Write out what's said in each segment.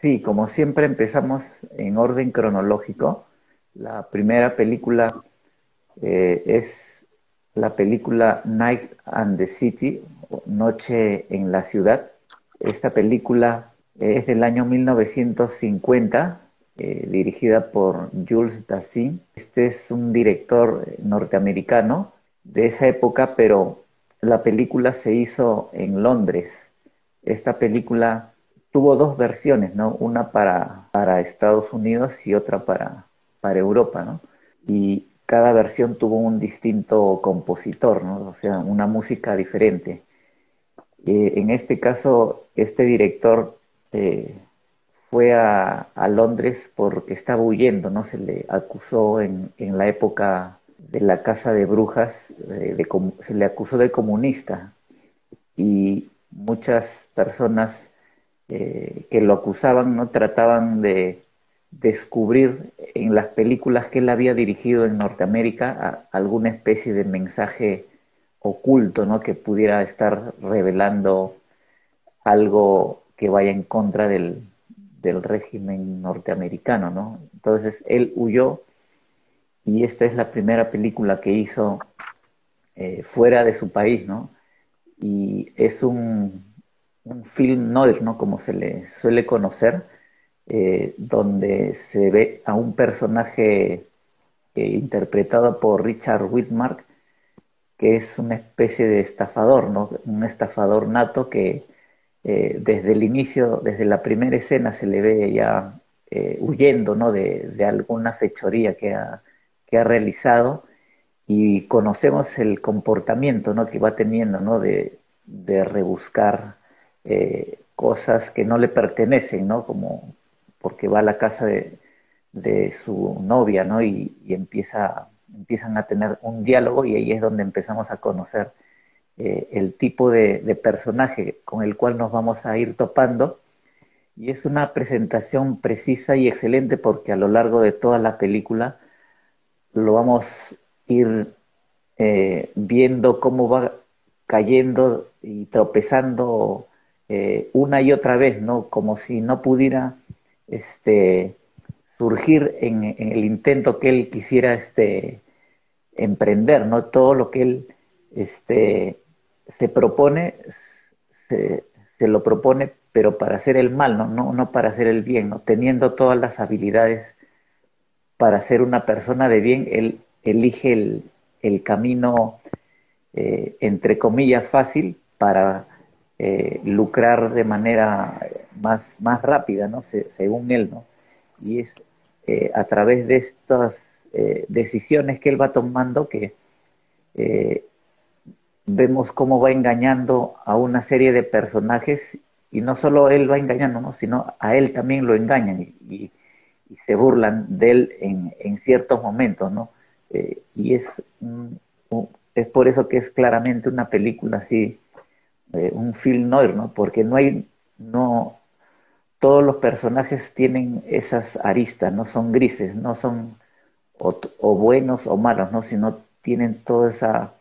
Sí, como siempre empezamos en orden cronológico. La primera película eh, es la película Night and the City, Noche en la Ciudad. Esta película es del año 1950, eh, dirigida por Jules Dassin. Este es un director norteamericano de esa época, pero la película se hizo en Londres. Esta película tuvo dos versiones, ¿no? Una para, para Estados Unidos y otra para, para Europa, ¿no? Y cada versión tuvo un distinto compositor, ¿no? O sea, una música diferente. Eh, en este caso, este director eh, fue a, Londres porque estaba huyendo, ¿no? Se le acusó en, la época de la casa de brujas, eh, se le acusó de comunista y muchas personas que lo acusaban no trataban de descubrir en las películas que él había dirigido en Norteamérica alguna especie de mensaje oculto, ¿no? Que pudiera estar revelando algo que vaya en contra del, régimen norteamericano, ¿no? Entonces él huyó y esta es la primera película que hizo eh, fuera de su país, ¿no? Y es un, un film noir, ¿no? Como se le suele conocer, eh, donde se ve a un personaje eh, interpretado por Richard Whitmark, que es una especie de estafador, ¿no? Un estafador nato que eh, desde el inicio, desde la primera escena, se le ve ya huyendo, ¿no? De, alguna fechoría que ha, que ha realizado y conocemos el comportamiento, ¿no? Que va teniendo, ¿no? De, de rebuscar cosas que no le pertenecen, ¿no? Como, porque va a la casa de, su novia, ¿no? Y, empieza, empiezan a tener un diálogo y ahí es donde empezamos a conocer eh, el tipo de, personaje con el cual nos vamos a ir topando. Y es una presentación precisa y excelente porque a lo largo de toda la película lo vamos a ir eh, viendo cómo va cayendo y tropezando eh, una y otra vez, ¿no? Como si no pudiera este, surgir en, el intento que él quisiera este, emprender, ¿no? Todo lo que él este, se propone, se, lo propone, pero para hacer el mal, ¿no? No, no para hacer el bien, ¿no? Teniendo todas las habilidades para ser una persona de bien, él elige el, camino, eh, entre comillas, fácil para eh, lucrar de manera más, más rápida, ¿no? según él, ¿no? Y es eh, a través de estas eh, decisiones que él va tomando que vemos cómo va engañando a una serie de personajes y no solo él va engañando, ¿no? sino a él también lo engañan y, se burlan de él en, en ciertos momentos, ¿no? y es, es por eso que es claramente una película así un film noir, ¿no? Porque no hay, no, todos los personajes tienen esas aristas, no son grises, no son o, buenos o malos, ¿no? Sino tienen toda esa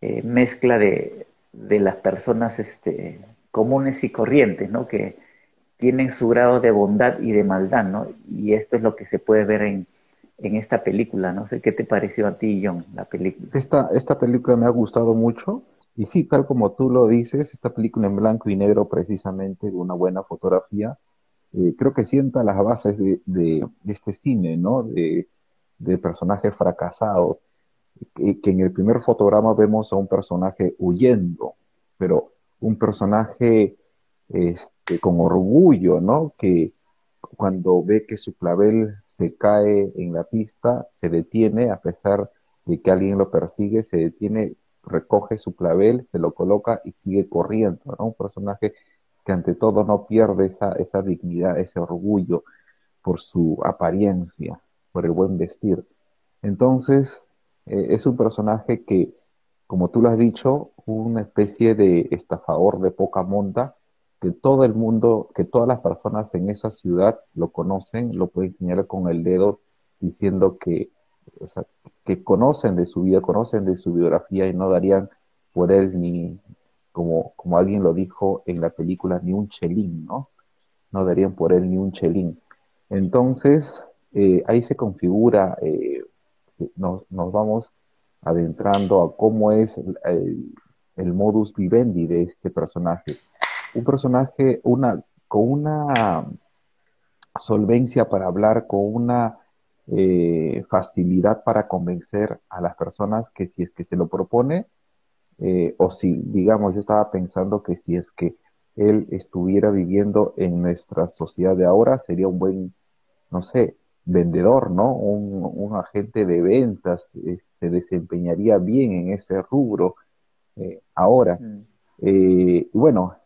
eh, mezcla de, de, las personas este, comunes y corrientes, ¿no? Que tienen su grado de bondad y de maldad, ¿no? Y esto es lo que se puede ver en, en esta película. No sé qué te pareció a ti, John, la película. Esta, esta película me ha gustado mucho. Y sí, tal como tú lo dices, esta película en blanco y negro precisamente, de una buena fotografía, eh, creo que sienta las bases de, este cine, ¿no? De, personajes fracasados, que, en el primer fotograma vemos a un personaje huyendo, pero un personaje este, con orgullo, ¿no? Que cuando ve que su clavel se cae en la pista, se detiene a pesar de que alguien lo persigue, se detiene recoge su clavel, se lo coloca y sigue corriendo, ¿no? Un personaje que ante todo no pierde esa, esa dignidad, ese orgullo por su apariencia, por el buen vestir. Entonces, eh, es un personaje que, como tú lo has dicho, una especie de estafador de poca monta, que todo el mundo, que todas las personas en esa ciudad lo conocen, lo pueden señalar con el dedo diciendo que o sea, que conocen de su vida, conocen de su biografía y no darían por él ni, como, como alguien lo dijo en la película, ni un chelín, ¿no? no darían por él ni un chelín. Entonces, eh, ahí se configura, eh, nos, vamos adentrando a cómo es el, el, modus vivendi de este personaje. Un personaje una, con una solvencia para hablar, con una eh, facilidad para convencer a las personas que si es que se lo propone, o si, digamos, yo estaba pensando que si es que él estuviera viviendo en nuestra sociedad de ahora, sería un buen, no sé, vendedor, ¿no? Un, agente de ventas, se este, desempeñaría bien en ese rubro eh, ahora. Mm. Eh, bueno,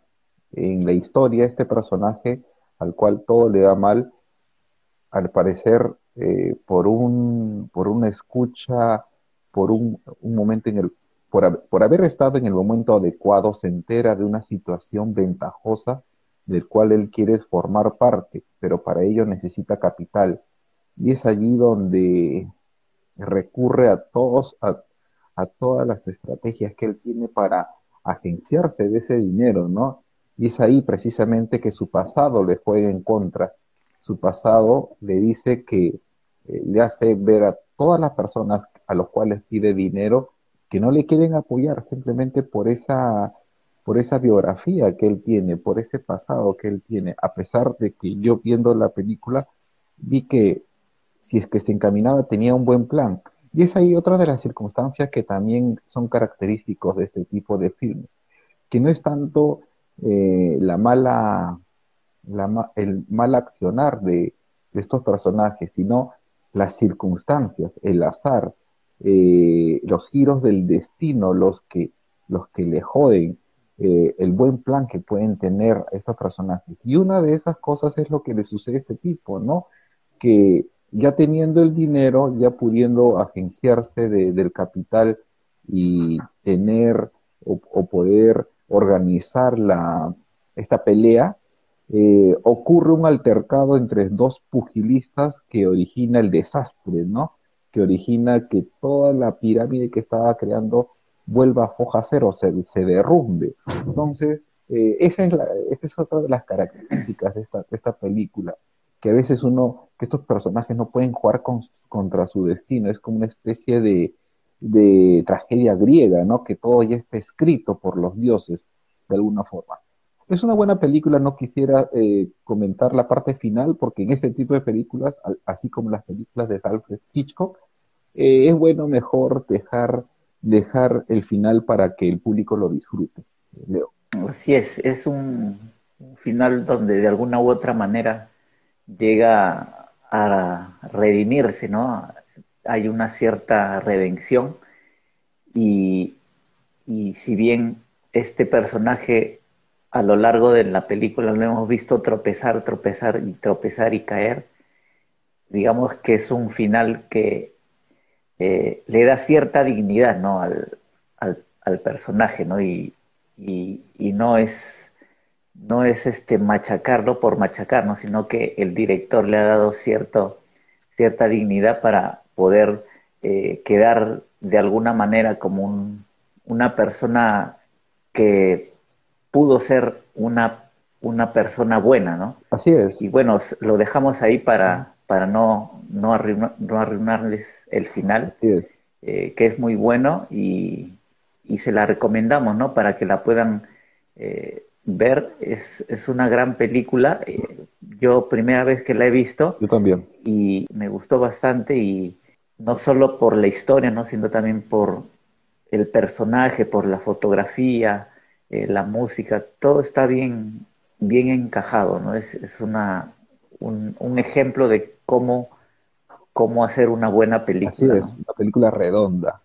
en la historia este personaje al cual todo le da mal, al parecer eh, por, un, por una escucha, por un, un momento en el por, haber estado en el momento adecuado, se entera de una situación ventajosa del cual él quiere formar parte, pero para ello necesita capital. Y es allí donde recurre a todos, a, todas las estrategias que él tiene para agenciarse de ese dinero, ¿no? Y es ahí precisamente que su pasado le juega en contra. Su pasado le dice que eh, le hace ver a todas las personas a los cuales pide dinero que no le quieren apoyar simplemente por esa, por esa biografía que él tiene, por ese pasado que él tiene, a pesar de que yo viendo la película vi que si es que se encaminaba tenía un buen plan. Y es ahí otra de las circunstancias que también son característicos de este tipo de filmes, que no es tanto eh, la mala, la, el mal accionar de estos personajes, sino las circunstancias, el azar, eh, los giros del destino, los que, los que le joden eh, el buen plan que pueden tener estos personajes. Y una de esas cosas es lo que le sucede a este tipo, ¿no? Que ya teniendo el dinero, ya pudiendo agenciarse del capital y tener o, poder organizar la, esta pelea, eh, ocurre un altercado entre dos pugilistas que origina el desastre, ¿no? que origina que toda la pirámide que estaba creando vuelva a foja cero, se, se derrumbe. Entonces, eh, esa, es la, esa es otra de las características de esta, esta película, que a veces uno, que estos personajes no pueden jugar contra su destino, es como una especie de, de tragedia griega, ¿no? Que todo ya está escrito por los dioses, de alguna forma. Es una buena película, no quisiera eh, comentar la parte final, porque en este tipo de películas, así como las películas de Alfred Hitchcock, eh, es bueno mejor dejar, dejar el final para que el público lo disfrute. Leo. Así es, es un, final donde de alguna u otra manera llega a redimirse, ¿no? Hay una cierta redención y, y si bien este personaje a lo largo de la película lo hemos visto tropezar, tropezar y tropezar y caer, digamos que es un final que eh, le da cierta dignidad ¿no? al, al, personaje, ¿no? Y, y, no es no es este machacarlo por machacarlo, sino que el director le ha dado cierto, cierta dignidad para poder eh, quedar de alguna manera como un, una persona que pudo ser una, una persona buena, ¿no? Así es. Y bueno, lo dejamos ahí para, para no, no, arruinarles el final, eh, que es muy bueno y, se la recomendamos, ¿no? Para que la puedan eh, ver. Es, es, una gran película. Eh, yo primera vez que la he visto. Yo también. Y me gustó bastante y no solo por la historia, ¿no? Sino también por el personaje, por la fotografía, la música, todo está bien, bien encajado, ¿no? Es, es una, un, un ejemplo de cómo, cómo hacer una buena película. Así es, una película redonda.